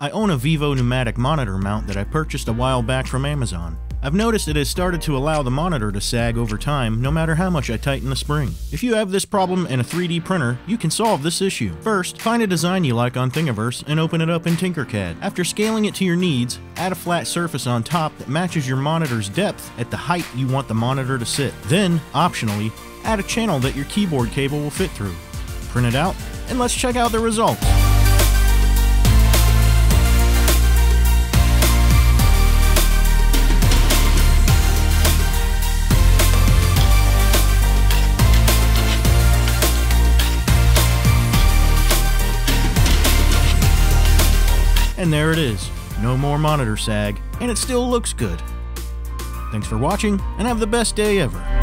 I own a Vivo pneumatic monitor mount that I purchased a while back from Amazon. I've noticed it has started to allow the monitor to sag over time no matter how much I tighten the spring. If you have this problem in a 3D printer, you can solve this issue. First, find a design you like on Thingiverse and open it up in Tinkercad. After scaling it to your needs, add a flat surface on top that matches your monitor's depth at the height you want the monitor to sit. Then, optionally, add a channel that your keyboard cable will fit through. Print it out, and let's check out the results. And there it is. No more monitor sag, and it still looks good. Thanks for watching, and have the best day ever.